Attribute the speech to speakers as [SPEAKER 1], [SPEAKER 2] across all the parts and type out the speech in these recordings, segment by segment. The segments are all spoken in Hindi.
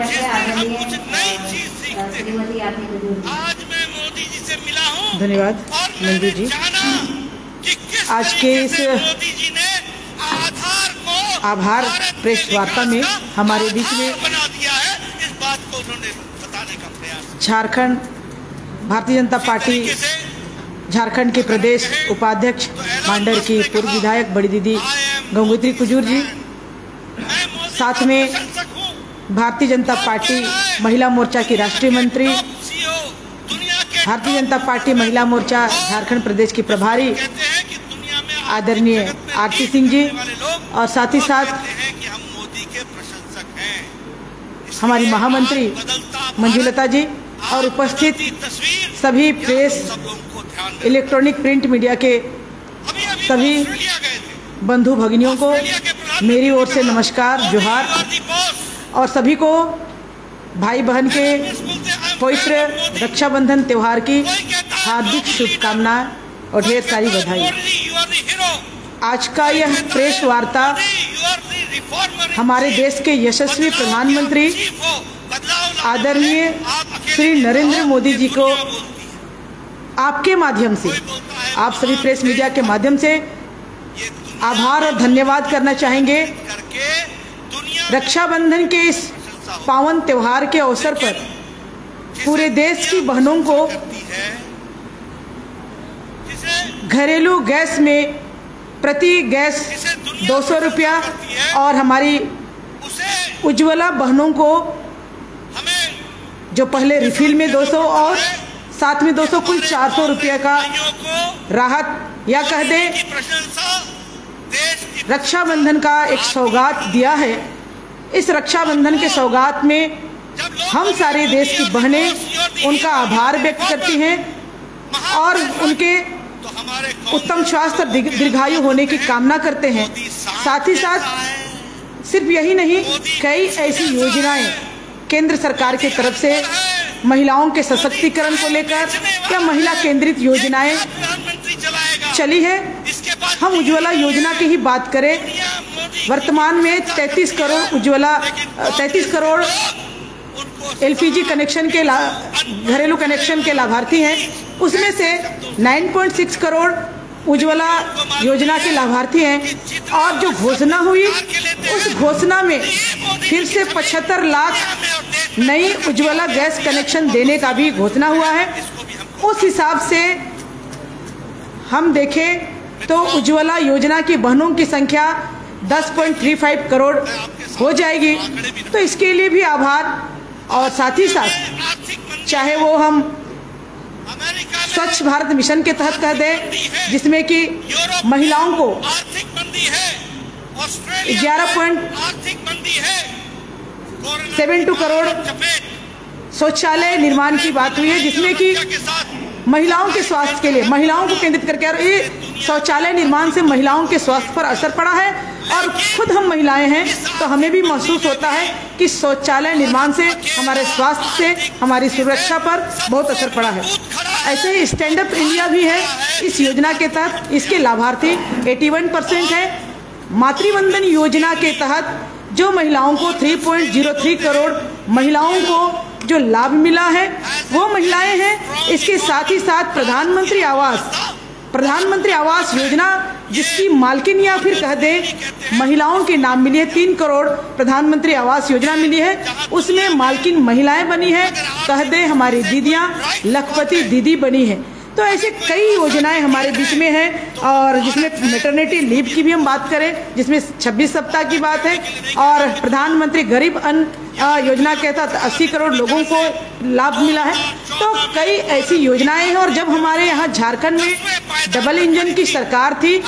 [SPEAKER 1] रखे आदरणीय
[SPEAKER 2] आज मैं मोदी जी से मिला हूँ
[SPEAKER 3] धन्यवाद
[SPEAKER 2] मैंने
[SPEAKER 3] जी। आज के इस
[SPEAKER 2] मोदी जी ने आधार को
[SPEAKER 3] आभार प्रेस वार्ता में हमारे बीच में
[SPEAKER 2] बना दिया है। इस बात को उन्होंने बताने का प्रयास
[SPEAKER 3] झारखंड भारतीय जनता पार्टी झारखंड के प्रदेश उपाध्यक्ष मांडर की पूर्व विधायक बड़ी दीदी गंगोत्री कुजूर जी साथ में भारतीय जनता पार्टी महिला मोर्चा की राष्ट्रीय मंत्री, भारतीय जनता पार्टी महिला मोर्चा झारखंड प्रदेश की प्रभारी आदरणीय आरती सिंह जी और साथ ही साथ हमारी महामंत्री मंजुलता जी और उपस्थित सभी प्रेस। इलेक्ट्रॉनिक प्रिंट मीडिया के सभी बंधु भगिनियों को मेरी ओर से नमस्कार, जोहार और सभी को भाई बहन के
[SPEAKER 2] इस बोलते हैं, "I'm
[SPEAKER 3] पवित्र
[SPEAKER 2] proud of मोदी."
[SPEAKER 3] रक्षाबंधन त्यौहार की हार्दिक
[SPEAKER 2] "मोदी
[SPEAKER 3] शुभकामनाएँ और ढेर सारी बधाई. आज का यह प्रेस वार्ता
[SPEAKER 2] "Modi, you are the reformer in
[SPEAKER 3] हमारे देश के यशस्वी प्रधानमंत्री आदरणीय श्री नरेंद्र मोदी जी को। आपके माध्यम से आप सभी प्रेस मीडिया के माध्यम से आभार और धन्यवाद करना चाहेंगे रक्षाबंधन के इस पावन त्योहार के अवसर पर पूरे देश की बहनों को घरेलू गैस में प्रति गैस दो सौ रुपया और हमारी उज्ज्वला बहनों को जो पहले रिफिल में 200 और साथ में 200 कुल 400 रुपया का राहत, या कह दे, रक्षाबंधन का एक सौगात दिया है। इस रक्षाबंधन के सौगात में हम सारे देश की बहनें उनका आभार व्यक्त करती हैं और उनके उत्तम स्वास्थ्य दीर्घायु होने की कामना करते हैं। साथ ही साथ सिर्फ़ यही नहीं, कई ऐसी योजनाएँ केंद्र सरकार की के तरफ़ से महिलाओं के सशक्तिकरण को लेकर या महिला केंद्रित योजनाएँ चली है। हम उज्ज्वला योजना की ही बात करें वर्तमान में 33 करोड़ उज्ज्वला 33 करोड़ एलपीजी कनेक्शन के घरेलू कनेक्शन के लाभार्थी हैं। उसमें से 9.6 करोड़ उज्ज्वला योजना के लाभार्थी हैं। और जो घोषणा हुई, उस घोषणा में फिर से 75 लाख नई उज्ज्वला गैस कनेक्शन देने का भी घोषणा हुआ है। उस हिसाब से हम देखें तो उज्ज्वला योजना की बहनों की संख्या 10.35 करोड़ हो जाएगी। तो इसके लिए भी आभार। और साथ ही साथ, चाहे वो हम स्वच्छ भारत मिशन के तहत कह दें, जिसमें कि महिलाओं को
[SPEAKER 2] है
[SPEAKER 3] 11 पॉइंट सेवन टू करोड़ शौचालय निर्माण की बात हुई है, जिसमें कि महिलाओं के स्वास्थ्य के लिए, महिलाओं को केंद्रित करके, और ये शौचालय निर्माण से महिलाओं के स्वास्थ्य पर असर पड़ा है। और खुद हम महिलाएँ हैं तो हमें भी महसूस होता है कि शौचालय निर्माण से हमारे स्वास्थ्य से, हमारी सुरक्षा पर बहुत असर पड़ा है। ऐसे ही स्टैंड अप इंडिया भी है, इस योजना के तहत इसके लाभार्थी 81 परसेंट है। मातृवंदन योजना के तहत जो महिलाओं को 3.03 करोड़ महिलाओं को जो लाभ मिला है, वो महिलाएँ हैं। इसके साथ ही साथ प्रधानमंत्री आवास प्रधानमंत्री आवास योजना जिसकी मालकिन या फिर कह दें, महिलाओं के नाम मिली है, तीन करोड़ प्रधानमंत्री आवास योजना मिली है। उसमें मालकिन महिलाएँ बनी है। कह दें हमारी दीदियाँ, लखपति दीदी बनी है। तो ऐसे कई योजनाएँ हमारे बीच में हैं और जिसमें मेटर्निटी लीव की भी हम बात करें, जिसमें 26 सप्ताह की बात है और प्रधानमंत्री गरीब अन्न योजना के तहत 80 करोड़ लोगों को लाभ मिला है। तो कई ऐसी योजनाएँ हैं और जब हमारे यहाँ झारखंड में डबल इंजन की सरकार थी,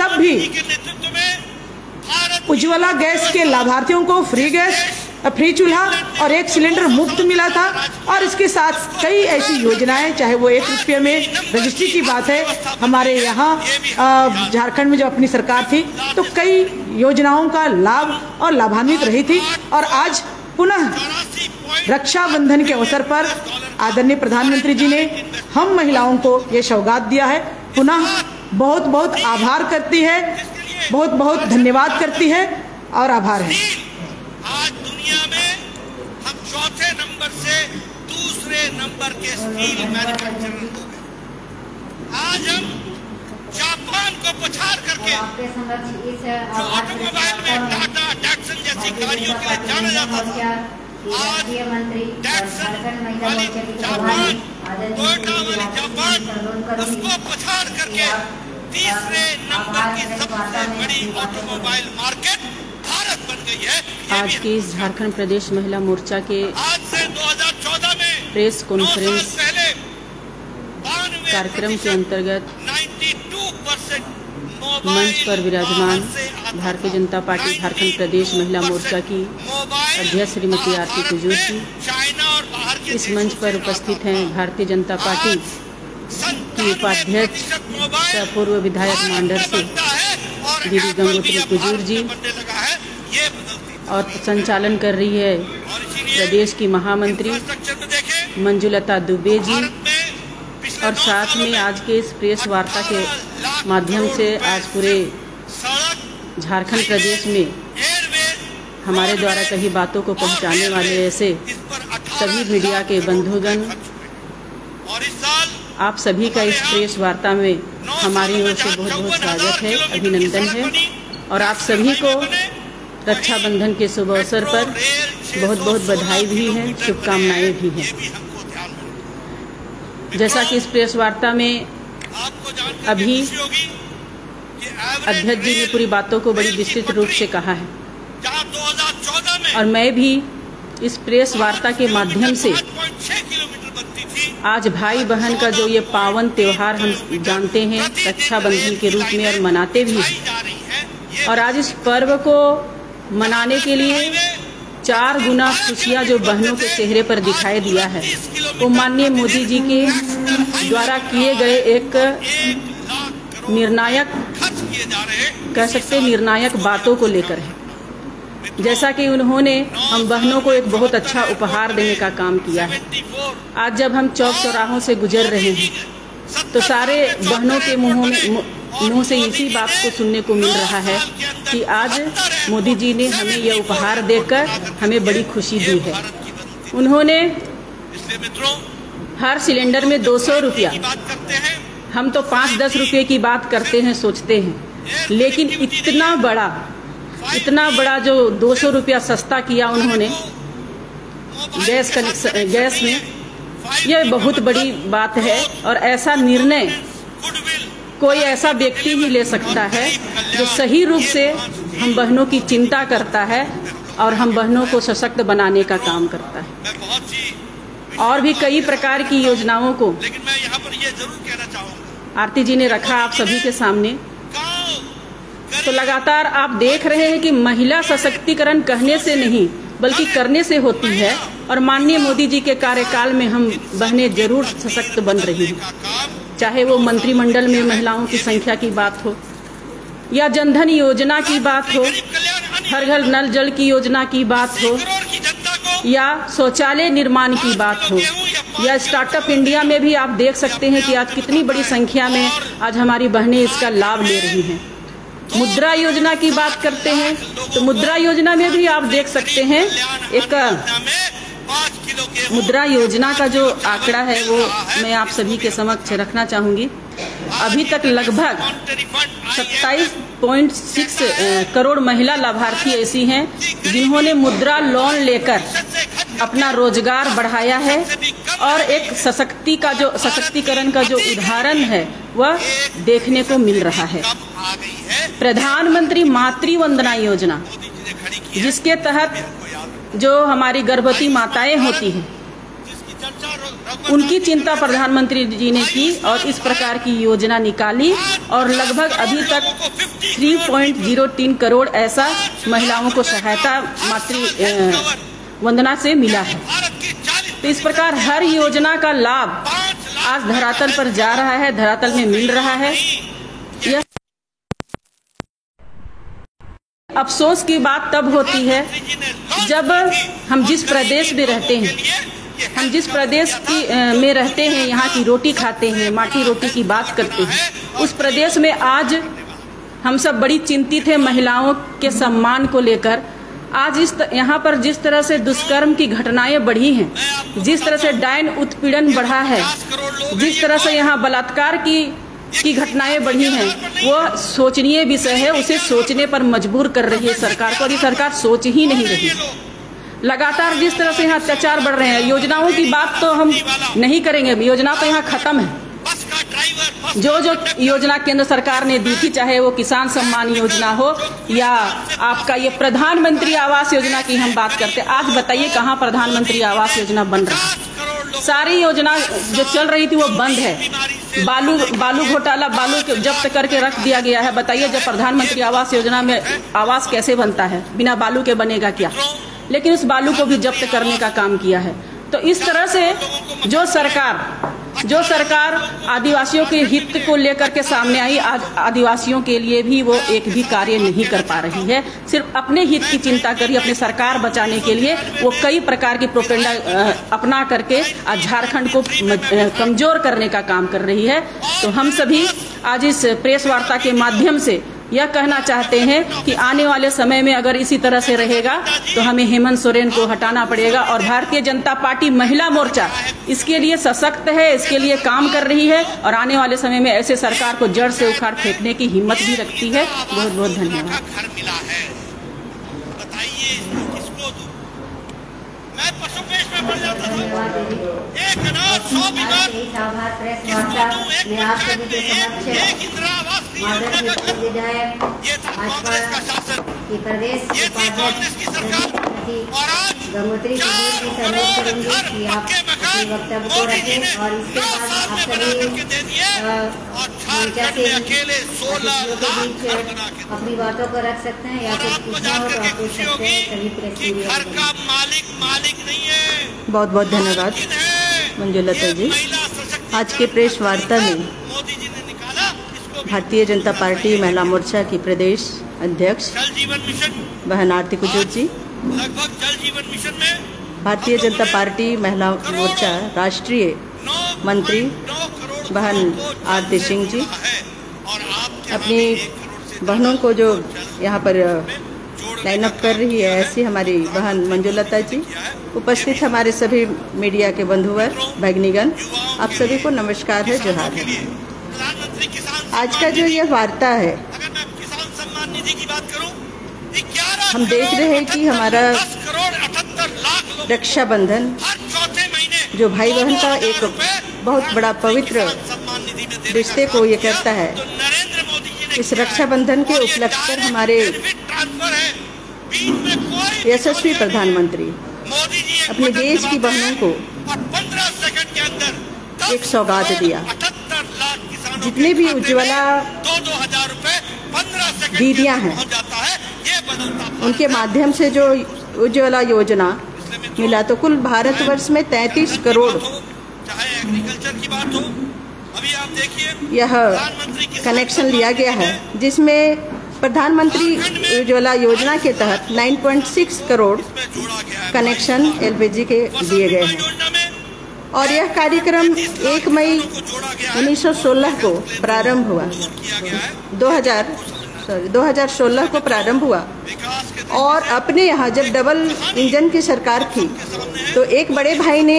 [SPEAKER 3] तब भी उज्ज्वला गैस के लाभार्थियों को फ्री गैस फ्री चूल्हा और एक सिलेंडर मुफ़्त मिला था। और इसके साथ कई ऐसी योजनाएँ, चाहे वो एक रुपये में रजिस्ट्री की बात है, हमारे यहाँ झारखंड में जो अपनी सरकार थी तो कई योजनाओं का लाभ और लाभान्वित रही थी। और आज पुनः रक्षाबंधन के अवसर पर आदरणीय प्रधानमंत्री जी ने हम महिलाओं को ये सौगात दिया है। पुनः बहुत बहुत आभार करती है बहुत बहुत धन्यवाद करती है और आभार है
[SPEAKER 2] आज दुनिया में हम नंबर से दूसरे नंबर के स्टील मैन्युफैक्चरर हो गए। आज हम जापान को पछाड़ करके
[SPEAKER 1] आपके समक्ष इस
[SPEAKER 2] जो ऑटोमोबाइल में टाटा टैक्सन जैसी गाड़ियों के लिए जाना जाता था। आज टैक्सन वाली जापान टोयोटा वाली जापान उसको पछाड़ करके तीसरे नंबर की सबसे बड़ी ऑटोमोबाइल मार्केट भारत बन गई है।
[SPEAKER 4] आज की इस झारखंड प्रदेश महिला मोर्चा के
[SPEAKER 2] आज से 2014 में
[SPEAKER 4] प्रेस कॉन्फ्रेंस कार्यक्रम के अंतर्गत मंच पर विराजमान भारतीय जनता पार्टी झारखंड प्रदेश महिला मोर्चा की अध्यक्ष श्रीमती आरती कुजूर जी
[SPEAKER 2] चाइना और बाहर के
[SPEAKER 4] इस मंच पर उपस्थित हैं भारतीय जनता पार्टी की उपाध्यक्ष पूर्व विधायक मांडर से दीदी गंगोत्री कुजूर जी और संचालन कर रही है प्रदेश की महामंत्री। मंजुलता दुबे जी। और साथ में आज के इस प्रेस वार्ता के माध्यम से आज पूरे झारखंड प्रदेश में हमारे द्वारा कही बातों को पहुँचाने वाले ऐसे
[SPEAKER 2] इस पर 18
[SPEAKER 4] सभी मीडिया के बंधुगण आप सभी का इस प्रेस वार्ता में हमारी ओर से बहुत बहुत स्वागत है अभिनंदन है। और आप सभी को रक्षाबंधन के शुभ अवसर पर बहुत बहुत बधाई भी है, शुभकामनाएँ भी हैं। जैसा कि इस प्रेस वार्ता में अभी अध्यक्ष जी ने पूरी बातों को बड़ी विस्तृत रूप से कहा है
[SPEAKER 2] जहाँ 2014 में
[SPEAKER 4] और मैं भी इस प्रेस वार्ता के माध्यम से
[SPEAKER 2] 5.6 किलोमीटर बनती थी
[SPEAKER 4] आज भाई बहन का जो ये पावन त्योहार हम जानते हैं, रक्षाबंधन के रूप में और मनाते भी और आज इस पर्व को मनाने के लिए चार गुना खुशियाँ जो बहनों के चेहरे पर दिखाई दिया है। वो माननीय मोदी जी के द्वारा किए गए एक निर्णायक कह सकते निर्णायक बातों को लेकर है। जैसा कि उन्होंने हम बहनों को एक बहुत अच्छा उपहार देने का काम किया है। आज जब हम चौक चौराहों से गुजर रहे हैं तो सारे बहनों के मुंहों मु- मुँह से इसी बात को सुनने को मिल रहा है कि आज मोदी जी ने हमें यह उपहार देकर हमें बड़ी खुशी दी है। उन्होंने हर सिलेंडर में 200 रुपया।
[SPEAKER 2] की बात करते हैं
[SPEAKER 4] हम तो पाँच दस रुपये की बात करते हैं, सोचते हैं। लेकिन इतना बड़ा इतना बड़ा जो 200 रुपया सस्ता किया उन्होंने गैस कनेक्शन, गैस में, यह बहुत बड़ी बात है और ऐसा निर्णय कोई ऐसा व्यक्ति ही ले सकता है जो सही रूप से हम बहनों की चिंता करता है और हम बहनों को सशक्त बनाने का काम करता है। और भी कई प्रकार की योजनाओं को
[SPEAKER 2] लेकिन मैं यहाँ पर ये ज़रूर कहना चाहूँगा।
[SPEAKER 4] आरती जी ने रखा आप सभी के सामने। तो लगातार आप देख रहे हैं कि महिला सशक्तिकरण कहने से नहीं बल्कि करने से होती है। और माननीय मोदी जी के कार्यकाल में हम बहनें ज़रूर सशक्त बन रही हैं। चाहे वो मंत्रिमंडल में महिलाओं की संख्या की बात हो, या जनधन योजना की बात हो, हर घर नल जल की योजना की बात हो, या शौचालय निर्माण की बात हो, या स्टार्टअप इंडिया में भी आप देख सकते हैं कि आज कितनी बड़ी संख्या में आज हमारी बहनें इसका लाभ ले रही हैं। मुद्रा योजना की बात करते हैं तो मुद्रा योजना में भी आप देख सकते हैं, एक मुद्रा योजना का जो आंकड़ा है वो मैं आप सभी के समक्ष रखना चाहूँगी अभी तक लगभग सत्ताईस पॉइंट सिक्स करोड़ महिला लाभार्थी ऐसी हैं, जिन्होंने मुद्रा लोन लेकर अपना रोज़गार बढ़ाया है और एक सशक्ति का जो सशक्तिकरण का जो उदाहरण है, वह देखने को मिल रहा है प्रधानमंत्री मातृ वंदना योजना, जिसके तहत। जो हमारी गर्भवती माताएँ होती हैं। उनकी चिंता प्रधानमंत्री जी ने की और इस प्रकार की योजना निकाली और लगभग अभी तक 3.03 करोड़ ऐसा महिलाओं को सहायता मातृ वंदना से मिला है। तो इस प्रकार हर योजना का लाभ आज धरातल पर जा रहा है, धरातल में मिल रहा है। अफसोस की बात तब होती है जब हम जिस प्रदेश में रहते हैं, हम जिस प्रदेश की में रहते हैं, यहाँ की रोटी खाते हैं, माटी रोटी की बात करते हैं, उस प्रदेश में आज हम सब बड़ी चिंतित हैं महिलाओं के सम्मान को लेकर। आज इस यहाँ पर जिस तरह से दुष्कर्म की घटनाएँ बढ़ी हैं, जिस तरह से डायन उत्पीड़न बढ़ा है, जिस तरह से यहाँ बलात्कार की की घटनाएँ बढ़ी हैं। वो सोचनीय विषय है, उसे सोचने पर मजबूर कर रही है सरकार को, और ये सरकार सोच ही नहीं रही। लगातार जिस तरह से यहाँ अत्याचार बढ़ रहे हैं, योजनाओं की बात तो हम नहीं करेंगे योजना तो यहाँ खत्म है। जो जो योजना केंद्र सरकार ने दी थी, चाहे वो किसान सम्मान योजना हो, या आपका ये प्रधानमंत्री आवास योजना की हम बात करते हैं, आज बताइए कहाँ प्रधानमंत्री आवास योजना बन रहा है।
[SPEAKER 2] 50 करोड़ लोग
[SPEAKER 4] सारी योजना जो चल रही थी वो बंद है। बालू बालू घोटाला, बालू जब्त करके रख दिया गया है। बताइए, जब प्रधानमंत्री आवास योजना में आवास कैसे बनता है? बिना बालू के बनेगा क्या? लेकिन उस बालू को भी जब्त करने का काम किया है। तो इस तरह से जो सरकार जो सरकार आदिवासियों के हित को लेकर के सामने आई आदिवासियों के लिए भी वो एक भी कार्य नहीं कर पा रही है। सिर्फ़ अपने हित की चिंता करी, अपनी सरकार बचाने के लिए वो कई प्रकार की प्रोपेंडा अपना करके आज झारखंड को कमज़ोर करने का काम कर रही है। तो हम सभी आज इस प्रेस वार्ता के माध्यम से यह कहना चाहते हैं कि आने वाले समय में अगर इसी तरह से रहेगा तो हमें हेमंत सोरेन को हटाना पड़ेगा और भारतीय जनता पार्टी महिला मोर्चा इसके लिए सशक्त है इसके लिए काम कर रही है और आने वाले समय में ऐसे सरकार को जड़ से उखाड़ फेंकने की हिम्मत भी रखती है। बहुत बहुत धन्यवाद
[SPEAKER 2] मैं पशु पेश में पड़ जाता था।
[SPEAKER 1] दीदी
[SPEAKER 2] एक अनाज सौ किसको दूँ एक
[SPEAKER 1] में आप सभी
[SPEAKER 2] पंचायत
[SPEAKER 1] के
[SPEAKER 2] में एक
[SPEAKER 1] समक्ष
[SPEAKER 2] एक इंदिरा की
[SPEAKER 1] विधायक
[SPEAKER 2] ये कांग्रेस की
[SPEAKER 1] प्रदेश
[SPEAKER 2] और
[SPEAKER 1] गंगोत्री की सहयोग करेंगे कि आप अपने वक्तव्य को रखें और इसके बाद आप सभी मोर्चा के बीच बातों को रख सकते हैं या
[SPEAKER 2] और आपको
[SPEAKER 1] पूछना हो तो आप पूछ
[SPEAKER 2] खुशी
[SPEAKER 1] सकते हैं सभी
[SPEAKER 2] होगी
[SPEAKER 1] प्रेस
[SPEAKER 2] घर का मालिक मालिक नहीं है।
[SPEAKER 5] बहुत बहुत धन्यवाद। मंजुलता जी।
[SPEAKER 2] महिला
[SPEAKER 5] आज के प्रेस वार्ता में
[SPEAKER 2] मोदी जी ने निकाला इसको भी
[SPEAKER 5] भारतीय जनता पार्टी महिला मोर्चा की प्रदेश अध्यक्ष
[SPEAKER 2] जल जीवन मिशन।
[SPEAKER 5] बहन आरती कुजूर जी
[SPEAKER 2] लगभग जल जीवन मिशन में
[SPEAKER 5] भारतीय जनता पार्टी महिला मोर्चा राष्ट्रीय मंत्री बहन आरती सिंह जी। अपनी बहनों को जो यहाँ पर लाइन अप कर रही है ऐसी हमारी बहन मंजुलता जी। उपस्थित हमारे सभी मीडिया के बंधुवर भगनीगण। आप सभी को नमस्कार है जोहार। है आज का जो यह वार्ता है
[SPEAKER 2] अगर मैं किसान सम्मान निधि की बात करूँ
[SPEAKER 5] हम देख रहे हैं कि हमारा रक्षाबंधन जो भाई बहन का एक बहुत बड़ा पवित्र रिश्ते को ये। करता है। इस। रक्षाबंधन के उपलक्ष्य पर हमारे यशस्वी प्रधानमंत्री अपने देश की बहनों को
[SPEAKER 2] और 15 सेकंड के अंदर दस
[SPEAKER 5] एक सौगात दिया।
[SPEAKER 2] 78 लाख किसानों
[SPEAKER 5] जितने भी उज्ज्वला
[SPEAKER 2] दो दो हज़ार रुपए पंद्रह
[SPEAKER 5] दीदियाँ हैं।
[SPEAKER 2] भारत
[SPEAKER 5] उनके माध्यम से जो उज्ज्वला योजना मिला तो कुल भारतवर्ष में 33 करोड़।
[SPEAKER 2] चाहे एग्रीकल्चर की बात हो अभी आप देखिए
[SPEAKER 5] यह कनेक्शन लिया गया है जिसमें प्रधानमंत्री उज्ज्वला योजना के तहत 9.6 करोड़ कनेक्शन एलपीजी के दिए गए हैं। और यह कार्यक्रम 1 मई
[SPEAKER 2] को जोड़ा गया
[SPEAKER 5] 1916 को प्रारंभ हुआ।
[SPEAKER 2] किया गया है
[SPEAKER 5] 2000 सॉरी 2016 को प्रारंभ हुआ। और अपने यहाँ जब डबल इंजन की सरकार थी तो एक बड़े भाई ने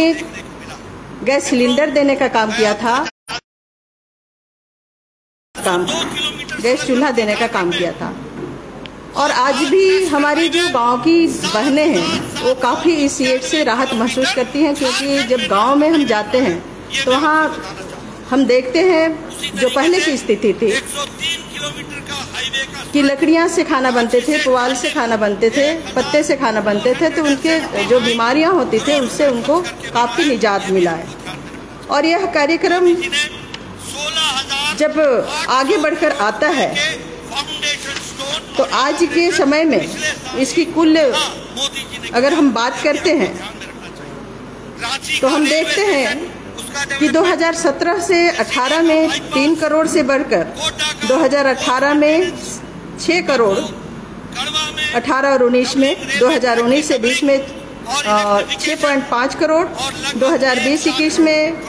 [SPEAKER 5] गैस सिलेंडर देने का काम किया था। काम, गैस चूल्हा देने का काम किया था। और आज भी हमारी जो गाँव की बहनें हैं, वो काफ़ी इस सीट से राहत महसूस करती हैं, क्योंकि जब गाँव में हम जाते हैं तो वहाँ हम देखते हैं जो पहले की स्थिति थी
[SPEAKER 2] 103 किलोमीटर का
[SPEAKER 5] लकड़ियाँ से खाना बनते थे, पुआल से खाना बनते थे, पत्ते से खाना बनते थे तो उनके जो बीमारियाँ होती थी, उससे उनको काफ़ी निजात मिला है। और यह कार्यक्रम जब आगे बढ़कर आता है तो आज के समय में इसकी कुल अगर हम बात करते हैं तो हम देखते हैं कि 2017 से 18 में तीन करोड़ से बढ़कर 2018 में 6 करोड़
[SPEAKER 2] गढ़वा में
[SPEAKER 5] 18 और 19 में 2019 से 20 में छः पॉइंट पाँच करोड़ 2020-21 में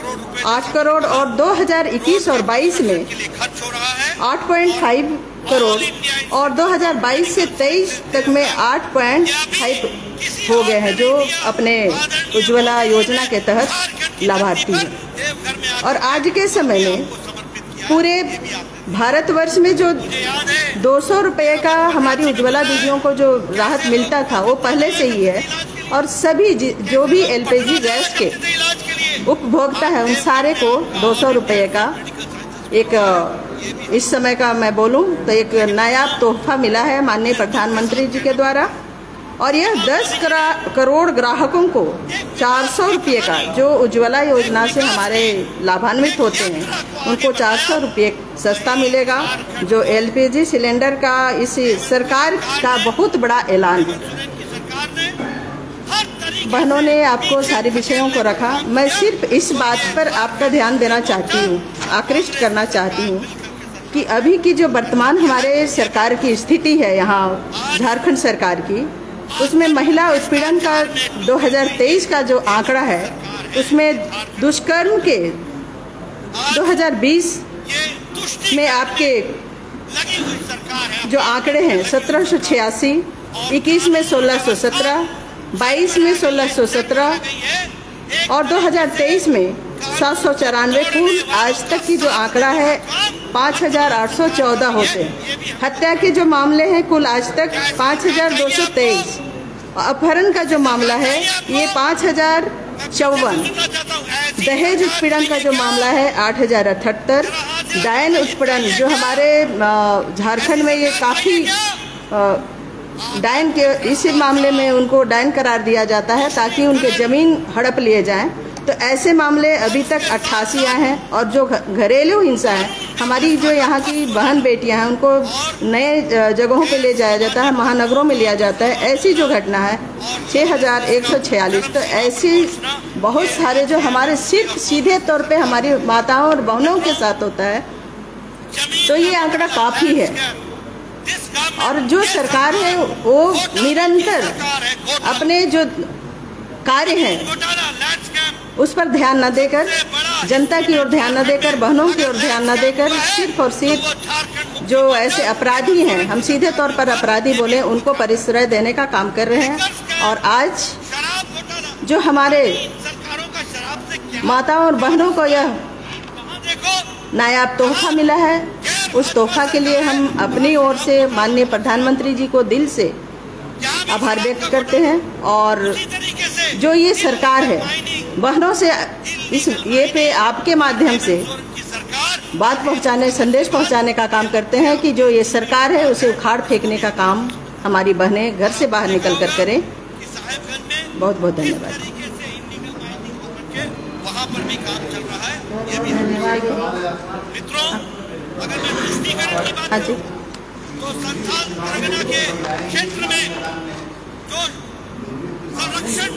[SPEAKER 5] 8 करोड़ और 2021 और 22 में
[SPEAKER 2] के लिए खर्च हो रहा है
[SPEAKER 5] 8.5 करोड़ और 2022 से 23 तक में 8.5 हो गए हैं, जो अपने उज्ज्वला योजना के तहत लाभार्थी हैं। और आज के समय में पूरे भारतवर्ष में जो दो सौ रुपये का हमारी उज्ज्वला दीदियों को जो राहत मिलता था, वो पहले से ही है। और सभी जो भी एलपीजी गैस के उपभोक्ता है, उन सारे को दो सौ रुपये का एक इस समय का मैं बोलूँ तो एक नायाब तोहफा मिला है माननीय प्रधानमंत्री जी के द्वारा, और यह 10 करोड़ ग्राहकों को चार सौ रुपये का, जो उज्ज्वला योजना से हमारे लाभान्वित होते हैं, उनको चार सौ रुपये सस्ता मिलेगा, जो एलपीजी सिलेंडर का इस सरकार का बहुत बड़ा ऐलान है। बहनों ने आपको सारे विषयों को रखा, मैं सिर्फ़ इस बात पर आपका ध्यान देना चाहती हूँ, आकृष्ट करना चाहती हूँ कि अभी की जो वर्तमान हमारे सरकार की स्थिति है, यहाँ झारखंड सरकार की, उसमें महिला उत्पीड़न का 2023 का जो आंकड़ा है, उसमें दुष्कर्म के 2020
[SPEAKER 2] ये तुष्टि
[SPEAKER 5] में आपके जो आंकड़े हैं, सत्रह सौ छियासी, इक्कीस में सोलह सौ सत्रह, बाईस में सोलह सौ सत्रह और 2023 में सात सौ चौरानवे कुल आज तक की जो आंकड़ा है, पाँच हज़ार आठ सौ चौदह होते हैं। हत्या के जो मामले हैं, कुल आज तक पाँच हज़ार दो सौ तेईस। अपहरण का जो मामला है, ये पाँच हज़ार चौवन। दहेज उत्पीड़न का जो मामला है, आठ हज़ार अठहत्तर। डायन उत्पीड़न, जो हमारे झारखंड में ये काफ़ी डायन के, इस मामले में उनको डायन करार दिया जाता है ताकि उनके ज़मीन हड़प लिए जाएँ। तो ऐसे मामले अभी तक अट्ठासी आए हैं और जो घरेलू हिंसा है, हमारी जो यहाँ की बहन बेटियाँ हैं, उनको नए जगहों पे ले जाया जाता है, महानगरों में लिया जाता है। ऐसी जो घटना है छः हज़ार एक सौ छियालीस तो ऐसी बहुत सारे जो हमारे सिर्फ़ सीधे तौर पे हमारी माताओं और बहनों के साथ होता है तो ये आंकड़ा काफ़ी है। और जो सरकार है, वो निरंतर अपने जो कार्य हैं उस पर ध्यान न देकर, जनता की ओर ध्यान न देकर, बहनों की ओर ध्यान न देकर, सिर्फ़ और सिर्फ़ जो ऐसे अपराधी हैं, हम सीधे तौर पर अपराधी बोले, उनको परिश्रय देने का काम कर रहे हैं। और आज जो हमारे माताओं और बहनों को यह नायाब तोहफा मिला है, उस तोहफा के लिए हम अपनी ओर से माननीय प्रधानमंत्री जी को दिल से आभार व्यक्त करते हैं। और जो ये सरकार है बहनों से, इस ये पे आपके माध्यम से बात पहुँचाने, संदेश पहुँचाने का काम करते हैं कि जो ये सरकार है, उसे उखाड़ फेंकने का काम हमारी बहनें घर से बाहर निकल कर। करें बहुत बहुत धन्यवाद।
[SPEAKER 2] वहाँ पर भी काम चल रहा है ये भी मित्रों अगर मैं की बात तो संथाल के क्षेत्र में जो। संरक्षण